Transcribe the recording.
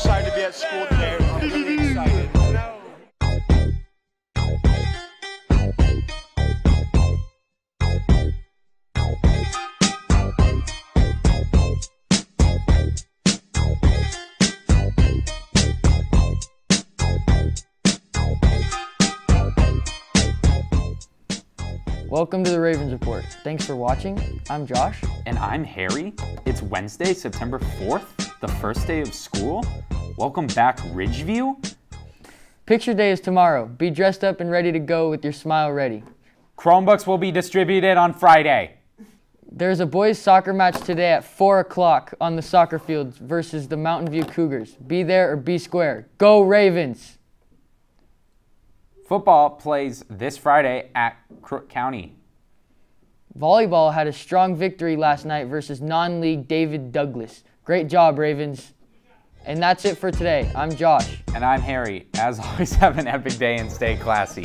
excited to be at school today. I'm really excited. Welcome to the Ravens Report. Thanks for watching. I'm Josh. And I'm Harry. It's Wednesday, September 4th, the first day of school. Welcome back, Ridgeview. Picture day is tomorrow. Be dressed up and ready to go with your smile ready. Chromebooks will be distributed on Friday. There's a boys soccer match today at 4 o'clock on the soccer fields versus the Mountain View Cougars. Be there or be square. Go Ravens! Football plays this Friday at Crook County. Volleyball had a strong victory last night versus non league David Douglas. Great job, Ravens. And that's it for today. I'm Josh. And I'm Harry. As always, have an epic day and stay classy.